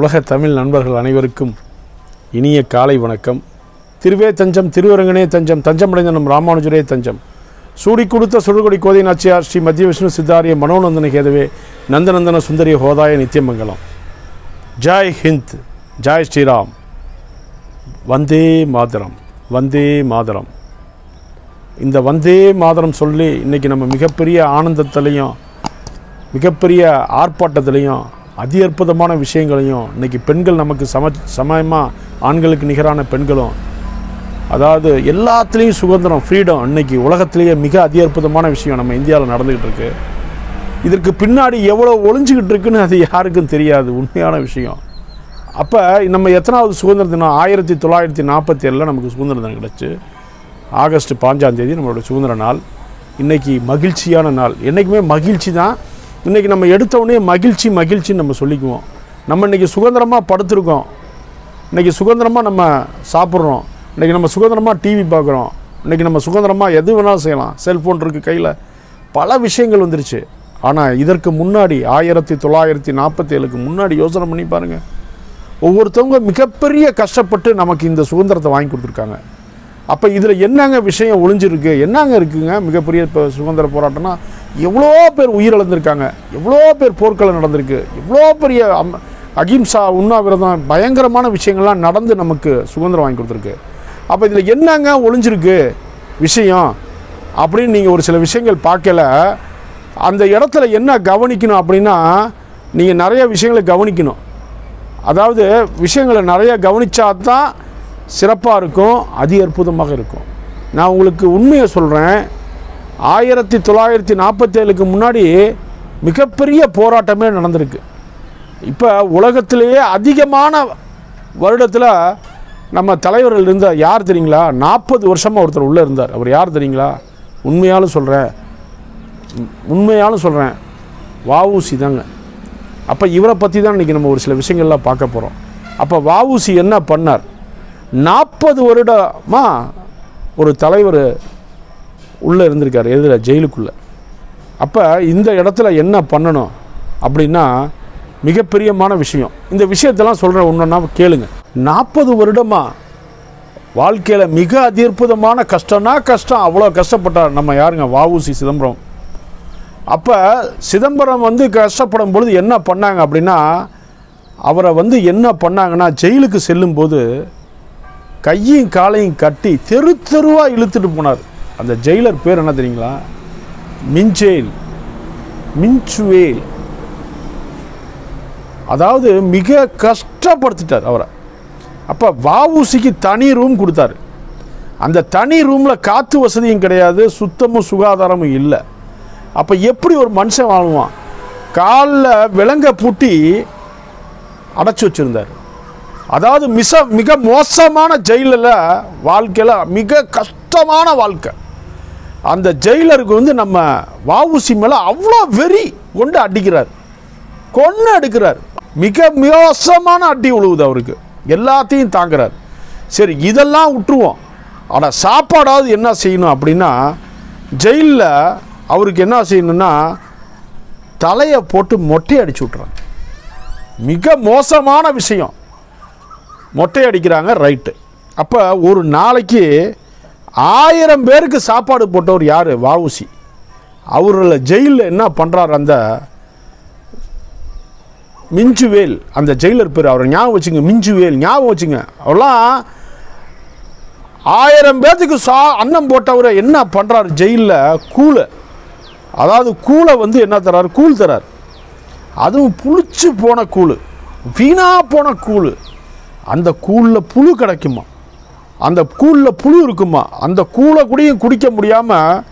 உலக தமிழ் நண்பர்கள் அனைவருக்கும் இனிய காலை வணக்கம். திருவே தஞ்சம் திருவரங்கனே தஞ்சம் தஞ்சமடைந்த நம் ராமானுஜரே தஞ்சம். சூடி கொடுத்த சுடுகொடி கோதை நாச்சியார் ஸ்ரீ மத்திய விஷ்ணு சித்தாரிய மனோநந்தன கேதவே நந்தநந்தன சுந்தரிய ஹோதாய நித்தியமங்கலம். ஜாய் ஹிந்த் ஜாய் ஸ்ரீராம். வந்தே மாதரம் வந்தே மாதரம். இந்த வந்தே மாதரம் சொல்லி இன்றைக்கி நம்ம மிகப்பெரிய ஆனந்தத்திலையும் மிகப்பெரிய ஆர்ப்பாட்டத்திலையும் அதி அற்புதமான விஷயங்களையும் இன்றைக்கி பெண்கள் நமக்கு சம சமயமாக ஆண்களுக்கு நிகரான பெண்களும் அதாவது எல்லாத்துலேயும் சுதந்திரம் ஃப்ரீடம் இன்றைக்கி உலகத்திலேயே மிக அதி அற்புதமான விஷயம் நம்ம இந்தியாவில் நடந்துக்கிட்டு இருக்கு. இதற்கு பின்னாடி எவ்வளோ ஒளிஞ்சிக்கிட்டு இருக்குன்னு அது யாருக்கும் தெரியாது உண்மையான விஷயம். அப்போ நம்ம எத்தனாவது சுதந்திர தினம் ஆயிரத்தி தொள்ளாயிரத்தி நாற்பத்தி ஏழில் நமக்கு சுதந்திர தினம் கிடச்சி. ஆகஸ்ட் பாஞ்சாந்தேதி நம்மளோட சுதந்திர நாள். இன்றைக்கி மகிழ்ச்சியான நாள். என்றைக்குமே மகிழ்ச்சி தான் இன்றைக்கி நம்ம எடுத்தவுடனே மகிழ்ச்சி மகிழ்ச்சின்னு நம்ம சொல்லிக்குவோம். நம்ம இன்றைக்கி சுதந்திரமாக படுத்திருக்கோம். இன்றைக்கி சுதந்திரமாக நம்ம சாப்பிட்றோம். இன்றைக்கி நம்ம சுதந்திரமாக டிவி பார்க்குறோம். இன்றைக்கி நம்ம சுதந்திரமாக எது வேணாலும் செய்யலாம். செல்ஃபோன் இருக்குது கையில். பல விஷயங்கள் வந்துருச்சு. ஆனால் இதற்கு முன்னாடி ஆயிரத்தி தொள்ளாயிரத்தி நாற்பத்தேழுக்கு முன்னாடி யோசனை பண்ணி பாருங்கள் ஒவ்வொருத்தவங்க மிகப்பெரிய கஷ்டப்பட்டு நமக்கு இந்த சுதந்திரத்தை வாங்கி கொடுத்துருக்காங்க. அப்போ இதில் என்னங்க விஷயம் ஒளிஞ்சிருக்கு? என்னங்க இருக்குங்க? மிகப்பெரிய இப்போ சுதந்திர போராட்டம்னா எவ்வளோ பேர் உயிரிழந்திருக்காங்க எவ்வளோ பேர் போர்க்களை நடந்திருக்கு எவ்வளோ பெரிய அம் அகிம்சா உண்ணாவிரதம் பயங்கரமான விஷயங்கள்லாம் நடந்து நமக்கு சுதந்திரம் வாங்கி கொடுத்துருக்கு. அப்போ இதில் என்னங்க ஒளிஞ்சிருக்கு விஷயம்? அப்படின்னு நீங்கள் ஒரு சில விஷயங்கள் பார்க்கல. அந்த இடத்துல என்ன கவனிக்கணும் அப்படின்னா நீங்கள் நிறைய விஷயங்களை கவனிக்கணும். அதாவது விஷயங்களை நிறைய கவனிச்சா தான் சிறப்பாக இருக்கும் அதி அற்புதமாக இருக்கும். நான் உங்களுக்கு உண்மையை சொல்கிறேன் ஆயிரத்தி தொள்ளாயிரத்தி நாற்பத்தேழுக்கு முன்னாடி மிகப்பெரிய போராட்டமே நடந்திருக்கு. இப்போ உலகத்திலேயே அதிகமான வருடத்தில் நம்ம தலைவர்கள் இருந்தால் யார் தெரியுங்களா? நாற்பது வருஷமாக ஒருத்தர் உள்ளே இருந்தார். அவர் யார் தெரியுங்களா? உண்மையாலும் சொல்கிறேன் உண்மையாலும் சொல்கிறேன் வாவூசி தாங்க. அப்போ இவரை பற்றி தான் இன்றைக்கி நம்ம ஒரு சில விஷயங்கள்லாம் பார்க்க போகிறோம் அப்போ வாவூசி என்ன பண்ணார்? நாற்பது வருடமாக ஒரு தலைவர் உள்ளே இருந்திருக்கார் எதில் ஜெயிலுக்குள்ளே. அப்போ இந்த இடத்துல என்ன பண்ணணும் அப்படின்னா மிகப்பெரியமான விஷயம். இந்த விஷயத்தெல்லாம் சொல்கிற ஒன்றுன்னா கேளுங்க. நாற்பது வருடமாக வாழ்க்கையில் மிக அதிர்ப்புதமான கஷ்டம்னா கஷ்டம். அவ்வளோ கஷ்டப்பட்டார் நம்ம யாருங்க? வாவுசி சிதம்பரம். அப்போ சிதம்பரம் வந்து கஷ்டப்படும் பொழுது என்ன பண்ணாங்க அப்படின்னா அவரை வந்து என்ன பண்ணாங்கன்னா ஜெயிலுக்கு செல்லும்போது கையும் காலையும் கட்டி தெரு தெருவாக இழுத்துட்டு போனார். அந்த ஜெயிலர் பேர் என்ன தெரியுங்களா? மிஞ்சேல். மின்சுவேல் அதாவது மிக கஷ்டப்படுத்திட்டார் அவரை. அப்போ வஉசிக்கு தனி ரூம் கொடுத்தாரு. அந்த தனி ரூமில் காற்று வசதியும் கிடையாது சுத்தமும் சுகாதாரமும் இல்லை. அப்போ எப்படி ஒரு மனுஷன் வாழ்வான்? காலில் விலங்க பூட்டி அடைச்சி வச்சுருந்தார். அதாவது மிச மிக மோசமான ஜெயிலில் வாழ்க்கையில் மிக கஷ்டமான வாழ்க்கை. அந்த ஜெயிலருக்கு வந்து நம்ம வாவுசி மேலே அவ்வளோ வெறி கொண்டு அடிக்கிறார். கொன்று அடிக்கிறார் மிக மோசமான அடி உழுவுது அவருக்கு. எல்லாத்தையும் தாங்குறார். சரி இதெல்லாம் விட்டுருவோம். ஆனால் சாப்பாடாவது என்ன செய்யணும் அப்படின்னா ஜெயிலில் அவருக்கு என்ன செய்யணும்னா தலையை போட்டு மொட்டை அடிச்சு விட்றாங்க மிக மோசமான விஷயம். மொட்டை அடிக்கிறாங்க ரைட்டு அப்போ ஒரு நாளைக்கு ஆயிரம் பேருக்கு சாப்பாடு போட்டவர் யார்? வாவுசி அவரில் ஜெயிலில் என்ன பண்ணுறார் அந்த மிஞ்சுவேல்? அந்த ஜெயிலர் பேர் அவரை ஞாபகம் வச்சுங்க மிஞ்சுவேல். ஞாபகம் வச்சுங்க. அவெல்லாம் ஆயிரம் பேர்த்துக்கு சா அன்னம் போட்டவரை என்ன பண்ணுறார் ஜெயிலில் கூலை அதாவது கூலை வந்து என்ன தரார்? கூழ் தரார். அதுவும் புளிச்சு போன கூழ். வீணாக போன கூழ். அந்த கூழில் புழு கிடைக்குமா? அந்த கூழில் புழு இருக்குமா? அந்த கூழை கூடயும் குடிக்க முடியாமல்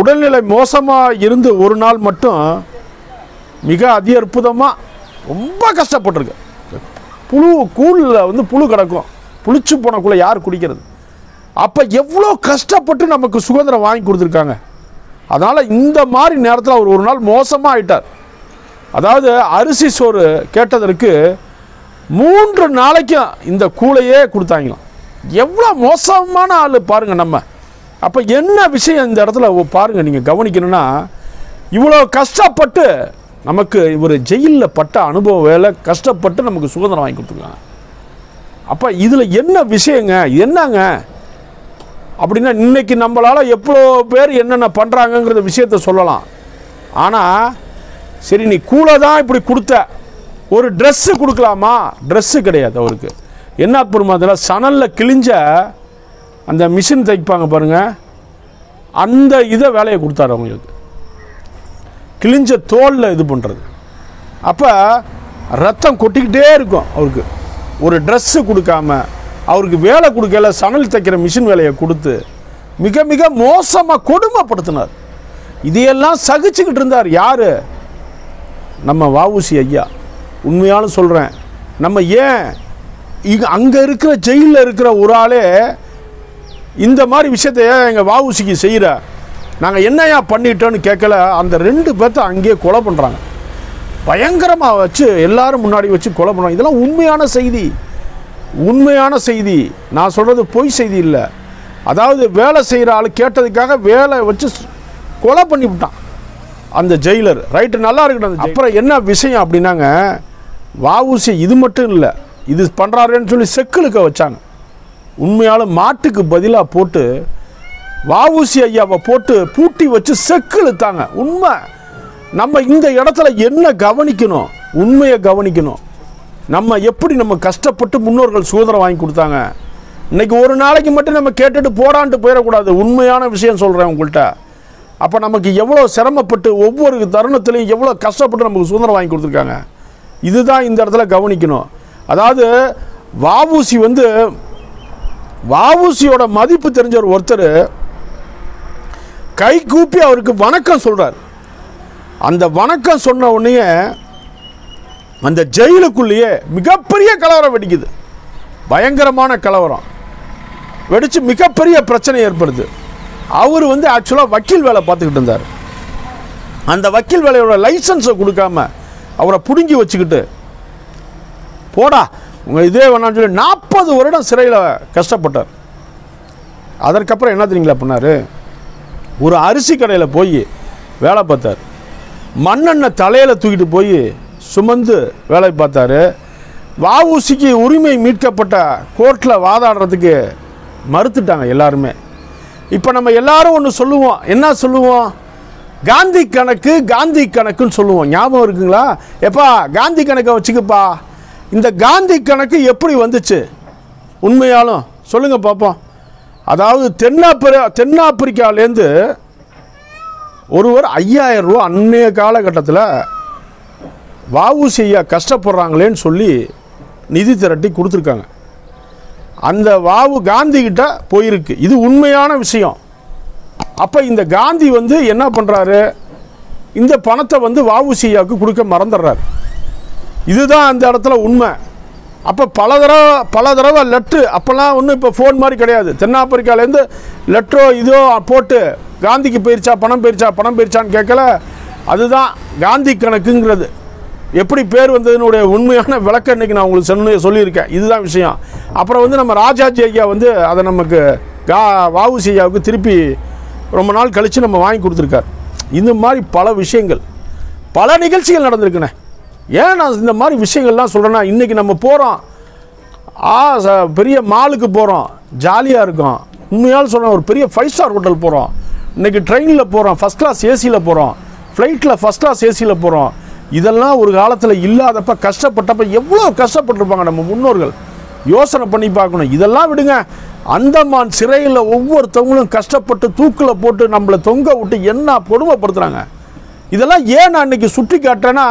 உடல்நிலை மோசமாக இருந்து ஒரு நாள் மட்டும் மிக அதி அற்புதமாக ரொம்ப கஷ்டப்பட்டிருக்கு. புழு கூழில் வந்து புழு கிடக்கும். புளிச்சு போனக்குள்ளே யார் குடிக்கிறது? அப்போ எவ்வளோ கஷ்டப்பட்டு நமக்கு சுதந்திரம் வாங்கி கொடுத்துருக்காங்க. அதனால் இந்த மாதிரி நேரத்தில் அவர் ஒரு நாள் மோசமாக ஆயிட்டார். அதாவது அரிசி சோறு கேட்டதற்கு மூன்று நாளைக்கும் இந்த கூலையே கொடுத்தாங்களாம். எவ்வளோ மோசமான ஆள் பாருங்கள் நம்ம. அப்போ என்ன விஷயம் இந்த இடத்துல பாருங்கள் நீங்கள் கவனிக்கணும்னா இவ்வளோ கஷ்டப்பட்டு நமக்கு இவர் ஜெயிலில் பட்ட அனுபவம் வேலை கஷ்டப்பட்டு நமக்கு சுதந்திரம் வாங்கி கொடுத்துருக்காங்க. அப்போ இதில் என்ன விஷயங்க என்னங்க? அப்படின்னா இன்னைக்கு நம்மளால் எவ்வளோ பேர் என்னென்ன பண்ணுறாங்கங்கிற விஷயத்த சொல்லலாம். ஆனால் சரி நீ கூலை தான் இப்படி கொடுத்த. ஒரு ட்ரெஸ்ஸு கொடுக்கலாமா? ட்ரெஸ்ஸு கிடையாது அவருக்கு. என்ன பெருமாதில் சணலில் கிழிஞ்ச அந்த மிஷின் தைப்பாங்க பாருங்கள் அந்த இதை வேலையை கொடுத்தாரு அவங்களுக்கு. கிழிஞ்ச தோலில் இது பண்ணுறது அப்போ ரத்தம் கொட்டிக்கிட்டே இருக்கும் அவருக்கு. ஒரு ட்ரெஸ்ஸு கொடுக்காம அவருக்கு வேலை கொடுக்கல சணல் தைக்கிற மிஷின் வேலையை கொடுத்து மிக மிக மோசமாக கொடுமைப்படுத்தினார். இதையெல்லாம் சகிச்சுக்கிட்டு இருந்தார் யார்? நம்ம வாவுசி ஐயா. உண்மையாலும் சொல்கிறேன் நம்ம ஏன் இங்க அங்கே இருக்கிற ஜெயிலில் இருக்கிற ஒரு ஆளே இந்த மாதிரி விஷயத்த எங்கள் வாவுசிக்கு செய்கிற நாங்கள் என்னையா பண்ணிட்டோன்னு கேட்கல. அந்த ரெண்டு பேர்த்த அங்கேயே கொலை பண்ணுறாங்க பயங்கரமாக வச்சு எல்லாரும் முன்னாடி வச்சு கொலை பண்ணுறாங்க இதெல்லாம் உண்மையான செய்தி. உண்மையான செய்தி. நான் சொல்கிறது பொய் செய்தி இல்லை. அதாவது வேலை செய்கிற ஆள் கேட்டதுக்காக வேலை வச்சு கொலை பண்ணி விட்டான். அந்த ஜெயிலர். ரைட்டு நல்லா இருக்கட்டும். அப்புறம் என்ன விஷயம் அப்படின்னாங்க வாவுசி இது மட்டும் இல்லை. இது பண்ணுறாருன்னு சொல்லி செக்கிலுக்க வச்சாங்க. உண்மையால் மாட்டுக்கு பதிலாக போட்டு வாவூசி ஐயாவை போட்டு பூட்டி வச்சு செக்குழுத்தாங்க. உண்மை. நம்ம இந்த இடத்துல என்ன கவனிக்கணும்? உண்மையை கவனிக்கணும். நம்ம எப்படி நம்ம கஷ்டப்பட்டு முன்னோர்கள் சுதந்திரம் வாங்கி கொடுத்தாங்க. இன்னைக்கு ஒரு நாளைக்கு மட்டும் நம்ம கேட்டுட்டு போடான்ட்டு போயிடக்கூடாது. உண்மையான விஷயம் சொல்கிறேன் உங்கள்கிட்ட அப்போ நமக்கு எவ்வளோ சிரமப்பட்டு ஒவ்வொரு தருணத்துலையும் எவ்வளோ கஷ்டப்பட்டு நமக்கு சுதந்திரம் வாங்கி கொடுத்துருக்காங்க. இதுதான் இந்த இடத்துல கவனிக்கணும். அதாவது வாவூசி வந்து வாவூசியோட மதிப்பு தெரிஞ்ச ஒரு ஒருத்தர் கை கூப்பி அவருக்கு வணக்கம் சொல்கிறார் அந்த வணக்கம் சொன்ன உடனே அந்த ஜெயிலுக்குள்ளேயே மிகப்பெரிய கலவரம் வெடிக்குது. பயங்கரமான கலவரம். வெடித்து மிகப்பெரிய பிரச்சனை ஏற்படுது. அவர் வந்து ஆக்சுவலாக வக்கீல் வேலை பார்த்துக்கிட்டு இருந்தார். அந்த வக்கீல் வேலையோட லைசன்ஸை கொடுக்காம அவரை பிடுங்கி வச்சுக்கிட்டு போடா. உங்கள் இதே வேணாம்னு சொல்லி நாற்பது வருடம் சிறையில் கஷ்டப்பட்டார். அதற்கப்புறம் என்ன தெரியுங்களா பண்ணார்? ஒரு அரிசி கடையில் போய் வேலை பார்த்தார். மண்ணெண்ணெய் தலையில் தூக்கிட்டு போய் சுமந்து வேலை பார்த்தாரு. வஉசிக்கு உரிமை மீட்கப்பட்ட கோர்ட்டில் வாதாடுறதுக்கு மறுத்துட்டாங்க எல்லாருமே. இப்போ நம்ம எல்லாரும் ஒன்று சொல்லுவோம். என்ன சொல்லுவோம்? காந்தி கணக்கு காந்தி கணக்குன்னு சொல்லுவோம். ஞாபகம் இருக்குங்களா? எப்பா காந்தி கணக்கை வச்சுக்கப்பா. இந்த காந்தி கணக்கு எப்படி வந்துச்சு? உண்மையாலும் சொல்லுங்கள் பார்ப்போம் அதாவது தென்னாப்பிரி தென்னாப்பிரிக்காலேருந்து ஒருவர் ஐயாயிரம் ரூபா அன்னைய காலகட்டத்தில் வஉசி ஐயா கஷ்டப்படுறாங்களேன்னு சொல்லி நிதி திரட்டி கொடுத்துருக்காங்க. அந்த வாவு காந்திகிட்ட போயிருக்கு. இது உண்மையான விஷயம். அப்போ இந்த காந்தி வந்து என்ன பண்ணுறாரு இந்த பணத்தை வந்து வஉசி செய்யாவுக்கு கொடுக்க மறந்துடுறாரு. இதுதான் அந்த இடத்துல உண்மை. அப்போ பல தடவை பல தடவை லெட்ரு அப்போல்லாம் ஒன்றும் இப்போ ஃபோன் மாதிரி கிடையாது. தென்னாப்பிரிக்காலேருந்து லெட்டரோ இதோ போட்டு காந்திக்கு போயிருச்சா பணம் போயிருச்சா பணம் போயிருச்சான்னு கேட்கல. அதுதான் காந்தி கணக்குங்கிறது. எப்படி பேர் வந்ததுனுடைய உண்மையான விளக்கம் இன்றைக்கி நான் உங்களுக்கு சொன்ன சொல்லியிருக்கேன். இதுதான் விஷயம். அப்புறம் வந்து நம்ம ராஜாஜி ஐயா வந்து அதை நமக்கு கா வாவுசி ஐயாவுக்கு திருப்பி ரொம்ப நாள் கழித்து நம்ம வாங்கி கொடுத்துருக்கார். இந்த மாதிரி பல விஷயங்கள். பல நிகழ்ச்சிகள் நடந்திருக்குண்ணே. ஏன் நான் இந்த மாதிரி விஷயங்கள்லாம் சொல்கிறேன்னா இன்றைக்கி நம்ம போகிறோம் ஆ ச- பெரிய மாலுக்கு போகிறோம் ஜாலியாக இருக்கும். உண்மையால் சொல்கிறேன் ஒரு பெரிய ஃபைவ் ஸ்டார் ஹோட்டல் போகிறோம் இன்றைக்கி ட்ரெயினில் போகிறோம் ஃபஸ்ட் கிளாஸ் ஏசியில் போகிறோம் ஃப்ளைட்டில் ஃபஸ்ட் கிளாஸ் ஏசியில் போகிறோம் இதெல்லாம் ஒரு காலத்தில் இல்லாதப்ப கஷ்டப்பட்டப்ப எவ்வளோ கஷ்டப்பட்டிருப்பாங்க நம்ம முன்னோர்கள். யோசனை பண்ணி பார்க்கணும். இதெல்லாம் விடுங்க. அந்தமான் சிறையில் ஒவ்வொருத்தவங்களும் கஷ்டப்பட்டு தூக்கில் போட்டு நம்மளை தொங்க விட்டு என்ன கொடுமைப்படுத்துகிறாங்க இதெல்லாம் ஏன் நான் இன்னைக்கு சுட்டி காட்டுறேன்னா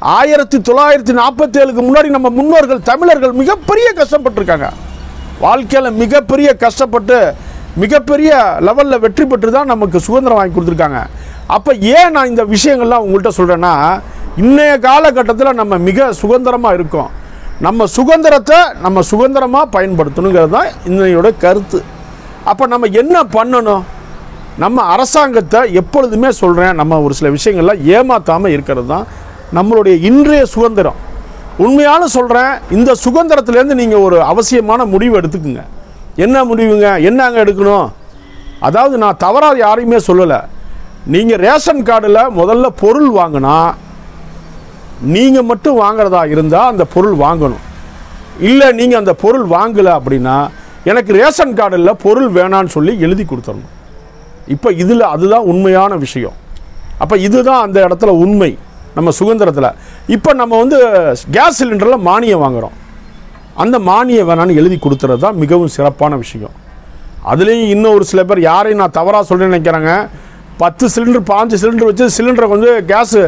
ஆயிரத்தி தொள்ளாயிரத்தி நாற்பத்தேழுக்கு முன்னாடி நம்ம முன்னோர்கள் தமிழர்கள் மிகப்பெரிய கஷ்டப்பட்டிருக்காங்க. வாழ்க்கையில் மிகப்பெரிய கஷ்டப்பட்டு மிகப்பெரிய லெவலில் வெற்றி பெற்று தான் நமக்கு சுதந்திரம் வாங்கி கொடுத்துருக்காங்க. அப்போ ஏன் நான் இந்த விஷயங்கள்லாம் உங்கள்கிட்ட சொல்கிறேன்னா இன்றைய காலகட்டத்தில் நம்ம மிக சுதந்திரமாக இருக்கோம். நம்ம சுதந்திரத்தை நம்ம சுதந்திரமாக பயன்படுத்தணுங்கிறது தான் இன்னையோட கருத்து. அப்போ நம்ம என்ன பண்ணணும்? நம்ம அரசாங்கத்தை எப்பொழுதுமே சொல்கிறேன் நம்ம ஒரு சில விஷயங்கள்லாம் ஏமாற்றாமல் இருக்கிறது தான் நம்மளுடைய இன்றைய சுதந்திரம். உண்மையான சொல்கிறேன் இந்த சுதந்திரத்துலேருந்து நீங்கள் ஒரு அவசியமான முடிவு எடுத்துக்குங்க. என்ன முடிவுங்க? என்னங்க எடுக்கணும்? அதாவது நான் தவறாக யாரையுமே சொல்லலை. நீங்கள் ரேஷன் கார்டில் முதல்ல பொருள் வாங்கினா நீங்கள் மட்டும் வாங்குறதா இருந்தால் அந்த பொருள் வாங்கணும். இல்லை நீங்கள் அந்த பொருள் வாங்கலை அப்படின்னா எனக்கு ரேஷன் கார்டில் பொருள் வேணான்னு சொல்லி எழுதி கொடுத்துடணும். இப்போ இதில் அதுதான் உண்மையான விஷயம். அப்போ இதுதான் அந்த இடத்துல உண்மை. நம்ம சுதந்திரத்தில். இப்போ நம்ம வந்து கேஸ் சிலிண்டரில் மானியம் வாங்குகிறோம் அந்த மானியம் வேணான்னு எழுதி கொடுத்துறது தான் மிகவும் சிறப்பான விஷயம். அதுலேயும் இன்னும் ஒரு சில பேர் யாரையும் நான் தவறாக சொல்கிறேன்னு நினைக்கிறாங்க? பத்து சிலிண்டர் பாஞ்சு சிலிண்டர் வச்சு சிலிண்டரை வந்து கேஸு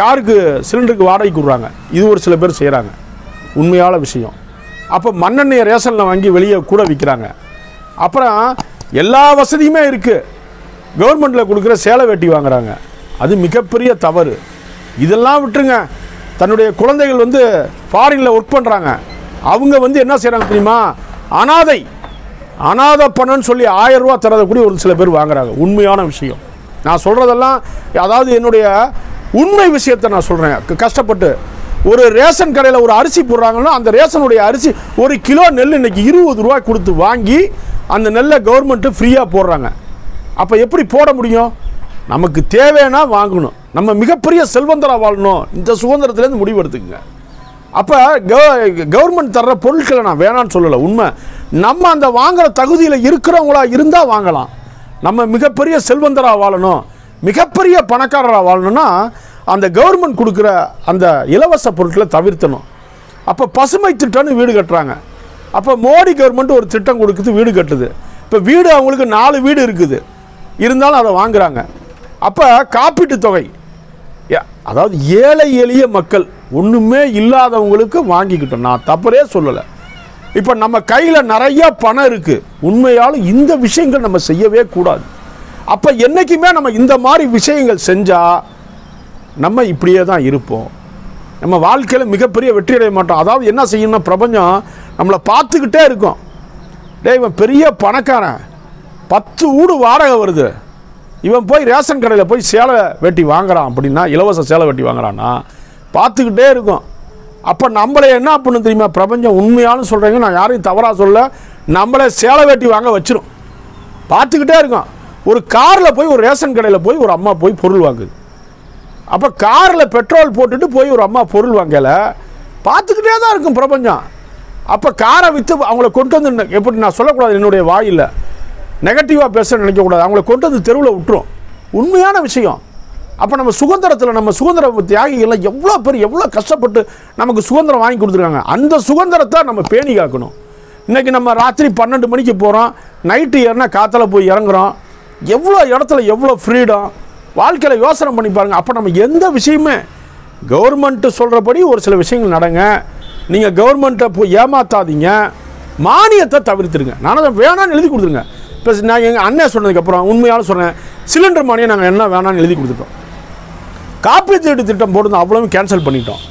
காருக்கு சிலிண்டருக்கு வாடகைக்கு விட்றாங்க. இது ஒரு சில பேர் செய்கிறாங்க உண்மையான விஷயம். அப்போ மண்ணெண்ணெயை ரேஷனில் வாங்கி வெளியே கூட விற்கிறாங்க அப்புறம் எல்லா வசதியுமே இருக்குது கவர்மெண்ட்டில் கொடுக்குற சேலை வெட்டி வாங்குறாங்க. அது மிகப்பெரிய தவறு. இதெல்லாம் விட்டுருங்க. தன்னுடைய குழந்தைகள் வந்து ஃபாரினில் ஒர்க் பண்ணுறாங்க அவங்க வந்து என்ன செய்கிறாங்க தெரியுமா? அனாதை. அனாதை பணம்னு சொல்லி ஆயிரம் ரூபா தரதை கூட ஒரு சில பேர் வாங்குறாங்க. உண்மையான விஷயம். நான் சொல்கிறதெல்லாம் அதாவது என்னுடைய உண்மை விஷயத்தை நான் சொல்கிறேன் கஷ்டப்பட்டு. ஒரு ரேஷன் கடையில் ஒரு அரிசி போடுறாங்கன்னா அந்த ரேஷனுடைய அரிசி ஒரு கிலோ நெல் இன்னைக்கு இருபது ரூபா கொடுத்து வாங்கி அந்த நெல்லை கவர்மெண்ட்டு ஃப்ரீயாக போடுறாங்க. அப்போ எப்படி போட முடியும்? நமக்கு தேவைன்னா வாங்கணும். நம்ம மிகப்பெரிய செல்வந்தராக வாழணும். இந்த சுதந்திரத்துலேருந்து முடிவு எடுத்துக்கங்க அப்போ கவர்மெண்ட் தர்ற பொருட்களை நான் வேணான்னு சொல்லலை உண்மை. நம்ம அந்த வாங்குகிற தகுதியில் இருக்கிறவங்களா இருந்தால் வாங்கலாம். நம்ம மிகப்பெரிய செல்வந்தராக வாழணும். மிகப்பெரிய பணக்காரராக வாழணும்னா அந்த கவர்மெண்ட் கொடுக்குற அந்த இலவச பொருட்களை தவிர்த்தணும். அப்போ பசுமை திட்டம்னு வீடு கட்டுறாங்க. அப்போ மோடி கவர்மெண்ட் ஒரு திட்டம் கொடுக்குது வீடு கட்டுது. இப்போ வீடு அவங்களுக்கு நாலு வீடு இருக்குது. இருந்தாலும் அதை வாங்குறாங்க. அப்போ காப்பீட்டு தொகை. அதாவது ஏழை எளிய மக்கள் ஒன்றுமே இல்லாதவங்களுக்கு வாங்கிக்கிட்டோம். நான் தப்பரே சொல்லலை. இப்போ நம்ம கையில் நிறைய பணம் இருக்குது உண்மையாலும் இந்த விஷயங்கள் நம்ம செய்யவே கூடாது. அப்போ என்றைக்குமே நம்ம இந்த மாதிரி விஷயங்கள் செஞ்சால் நம்ம இப்படியே தான் இருப்போம். நம்ம வாழ்க்கையில் மிகப்பெரிய வெற்றி அடைய மாட்டோம். அதாவது என்ன செய்யணும்னா பிரபஞ்சம் நம்மளை பார்த்துக்கிட்டே இருக்கும். டேய் இவன் பெரிய பணக்காரன். பத்து வீடு வாடகை வருது. இவன் போய் ரேஷன் கடையில் போய் சேலை வெட்டி வாங்குறான் அப்படின்னா இலவச சேலை வெட்டி வாங்குறான்னா பார்த்துக்கிட்டே இருக்கும். அப்போ நம்மளை என்ன பண்ணும் தெரியுமா? பிரபஞ்சம் உண்மையானு சொல்கிறீங்க நான் யாரையும் தவறாக சொல்ல நம்மளை சேலை வெட்டி வாங்க வச்சிரும். பார்த்துக்கிட்டே இருக்கும். ஒரு காரில் போய் ஒரு ரேஷன் கடையில் போய் ஒரு அம்மா போய் பொருள் வாங்குது. அப்போ காரில் பெட்ரோல் போட்டுட்டு போய் ஒரு அம்மா பொருள் வாங்கலை பார்த்துக்கிட்டே தான் இருக்கும் பிரபஞ்சம். அப்போ காரை விற்று அவங்கள கொண்டு வந்து எப்படி நான் சொல்லக்கூடாது என்னுடைய வாயில். நெகட்டிவாக பேச நினைக்கக்கூடாது. அவங்கள கொண்டு வந்து தெருவில் விட்டுரும். உண்மையான விஷயம். அப்போ நம்ம சுதந்திரத்தில் நம்ம சுதந்திர தியாகிகள்லாம் எவ்வளோ பேர் எவ்வளோ கஷ்டப்பட்டு நமக்கு சுதந்திரம் வாங்கி கொடுத்துருக்காங்க. அந்த சுதந்திரத்தை நம்ம பேணி காக்கணும். இன்றைக்கி நம்ம ராத்திரி பன்னெண்டு மணிக்கு போகிறோம் நைட்டு ஏறினா காற்றுல போய் இறங்குறோம். எவ்வளோ இடத்துல எவ்வளோ ஃப்ரீடம் வாழ்க்கையில் யோசனை பண்ணி பாருங்கள் அப்போ நம்ம எந்த விஷயமே கவர்மெண்ட்டு சொல்கிறபடி ஒரு சில விஷயங்கள் நடங்க. நீங்கள் கவர்மெண்ட்டை போய் ஏமாத்தாதீங்க. மானியத்தை தவிர்த்துருங்க. நான் அதை வேணான்னு எழுதி கொடுத்துருங்க. இப்போ நான் எங்கள் அண்ணன் சொன்னதுக்கப்புறம் உண்மையாலும் சொன்னேன் சிலிண்டர் மானியம் நாங்கள் என்ன வேணான்னு எழுதி கொடுத்துட்டோம். காப்பீட்டு திட்டம் போட்டு அவ்வளவும் கேன்சல் பண்ணிட்டோம்.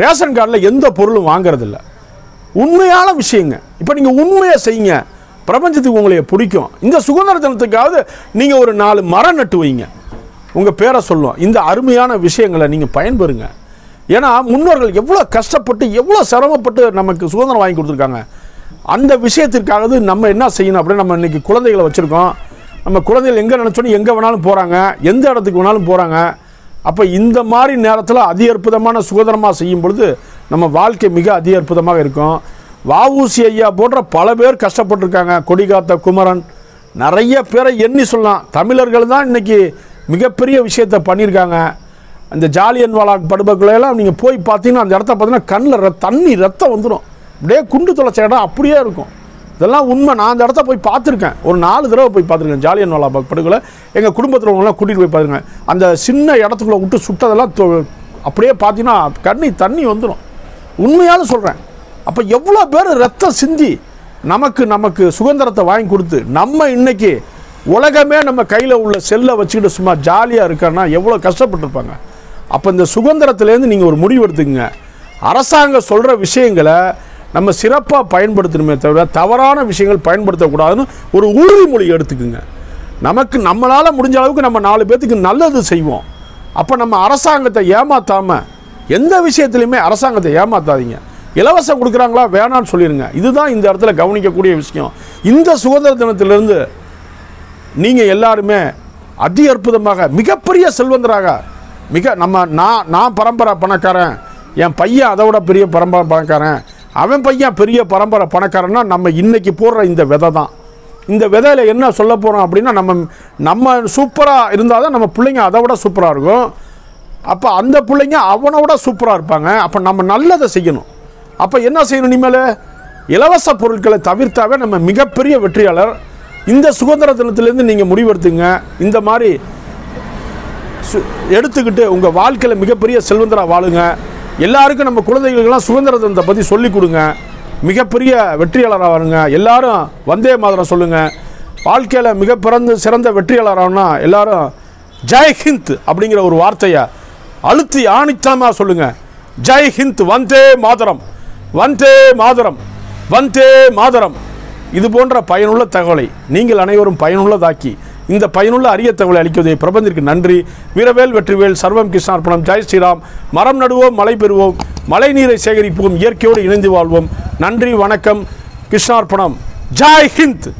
ரேஷன் கார்டில் எந்த பொருளும் வாங்குறதில்ல. உண்மையான விஷயங்க. இப்போ நீங்கள் உண்மையை செய்யுங்க. பிரபஞ்சத்துக்கு உங்களைய பிடிக்கும். இந்த சுதந்திர தினத்துக்காவது நீங்கள் ஒரு நாலு மரம் நட்டு வைங்க. உங்கள் பேரை சொல்லுவோம். இந்த அருமையான விஷயங்களை நீங்கள் பயன்பெறுங்க. ஏன்னா முன்னோர்கள் எவ்வளோ கஷ்டப்பட்டு எவ்வளோ சிரமப்பட்டு நமக்கு சுதந்திரம் வாங்கி கொடுத்துருக்காங்க. அந்த விஷயத்திற்காகவது நம்ம என்ன செய்யணும் அப்படின்னு நம்ம இன்றைக்கி குழந்தைகளை வச்சுருக்கோம். நம்ம குழந்தைகள் எங்கே நினச்சோன்னு எங்கே வேணாலும் போகிறாங்க எந்த இடத்துக்கு வேணாலும் போகிறாங்க அப்போ இந்த மாதிரி நேரத்தில் அதி அற்புதமான சுதந்திரமாக செய்யும் பொழுது நம்ம வாழ்க்கை மிக அதி அற்புதமாக இருக்கும். வஉசி ஐயா போன்ற பல பேர் கஷ்டப்பட்டிருக்காங்க. கொடிகாத்த குமரன் நிறைய பேரை எண்ணி சொல்லலாம். தமிழர்கள் தான் இன்றைக்கி மிகப்பெரிய விஷயத்தை பண்ணியிருக்காங்க. அந்த ஜாலியன் வாலா படுபக்குள்ளையெல்லாம் நீங்கள் போய் பார்த்தீங்கன்னா அந்த இடத்த பார்த்தீங்கன்னா கண்ணில் தண்ணி ரத்தம் வந்துடும் அப்படியே குண்டு தொலைச்ச இடம் அப்படியே இருக்கும். இதெல்லாம் உண்மை. நான் அந்த இடத்த போய் பார்த்துருக்கேன். ஒரு நாலு தடவை போய் பார்த்துருக்கேன். ஜாலியன் வாலாபாக் படுகொலை. எங்கள் குடும்பத்தில் உள்ளவங்களாம் கூட்டிகிட்டு போய் பாருங்க அந்த சின்ன இடத்துக்குள்ளே விட்டு சுட்டதெல்லாம் அப்படியே பார்த்தீங்கன்னா கண்ணி தண்ணி வந்துடும் உண்மையாலும் சொல்கிறேன் அப்போ எவ்வளோ பேர் ரத்தம் சிந்தி நமக்கு நமக்கு சுதந்திரத்தை வாங்கி கொடுத்து நம்ம இன்றைக்கி உலகமே நம்ம கையில் உள்ள செல்லை வச்சுக்கிட்டு சும்மா ஜாலியாக இருக்கன்னா எவ்வளோ கஷ்டப்பட்டுருப்பாங்க. அப்போ இந்த சுதந்திரத்துலேருந்து நீங்கள் ஒரு முடிவு எடுத்துக்கங்க. அரசாங்கம் சொல்கிற விஷயங்களை நம்ம சிறப்பாக பயன்படுத்தணுமே தவிர தவறான விஷயங்கள் பயன்படுத்தக்கூடாதுன்னு ஒரு உறுதிமொழி எடுத்துக்குங்க. நமக்கு நம்மளால் முடிஞ்ச அளவுக்கு நம்ம நாலு பேர்த்துக்கு நல்லது செய்வோம். அப்போ நம்ம அரசாங்கத்தை ஏமாற்றாமல் எந்த விஷயத்துலையுமே அரசாங்கத்தை ஏமாற்றாதீங்க இலவசம் கொடுக்குறாங்களா வேணான்னு சொல்லிடுங்க இதுதான் இந்த இடத்துல கவனிக்கக்கூடிய விஷயம். இந்த சுதந்திர தினத்திலிருந்து நீங்கள் எல்லாருமே அதி அற்புதமாக மிகப்பெரிய செல்வந்தராக மிக நம்ம நான் நான் பரம்பரை பணக்காரன் என் பையன் அதை விட பெரிய பரம்பரை பணக்காரன் அவன் பையன் பெரிய பரம்பரை பணக்காரன்னா நம்ம இன்னைக்கு போடுற இந்த விதை தான். இந்த விதையில் என்ன சொல்ல போகிறோம் அப்படின்னா நம்ம நம்ம சூப்பராக இருந்தால் தான் நம்ம பிள்ளைங்க அதை விட சூப்பராக இருக்கும். அப்போ அந்த பிள்ளைங்க அவனை விட சூப்பராக இருப்பாங்க. அப்போ நம்ம நல்லதை செய்யணும். அப்போ என்ன செய்யணும் இனிமேல்? இலவச பொருட்களை தவிர்த்தாவே நம்ம மிகப்பெரிய வெற்றியாளர். இந்த சுதந்திர தினத்திலேருந்து நீங்கள் முடிவெடுத்துங்க. இந்த மாதிரி சு- எடுத்துக்கிட்டு உங்கள் வாழ்க்கையில் மிகப்பெரிய செல்வந்தராக வாழுங்க. எல்லாருக்கும் நம்ம குழந்தைகளுக்கெல்லாம் சுதந்திரத்தை பற்றி சொல்லிக் கொடுங்க. மிகப்பெரிய வெற்றியாளராக வருங்க எல்லாரும் வந்தே மாதிரம் சொல்லுங்கள் வாழ்க்கையில் மிக பிறந்து சிறந்த வெற்றியாளராகனா எல்லாரும் ஜெய் ஹிந்த் அப்படிங்கிற ஒரு வார்த்தையை அழுத்தி ஆணித்தமாக சொல்லுங்கள் ஜெய் ஹிந்த் வந்தே மாதரம். வந்தே மாதரம். வந்தே மாதரம். இது போன்ற பயனுள்ள தகவலை நீங்கள் அனைவரும் பயனுள்ளதாக்கி இந்த பயனுள்ள அரிய தகவலை அளிக்குவதை பிரபந்திற்கு நன்றி. வீரவேல் வெற்றிவேல் சர்வம் கிருஷ்ணார்ப்பணம் ஜெய் ஸ்ரீராம். மரம் நடுவோம் மழை பெறுவோம். மழை நீரை சேகரிப்போம். இயற்கையோடு இணைந்து வாழ்வோம். நன்றி வணக்கம். கிருஷ்ணார்ப்பணம் ஜெய் ஹிந்த்!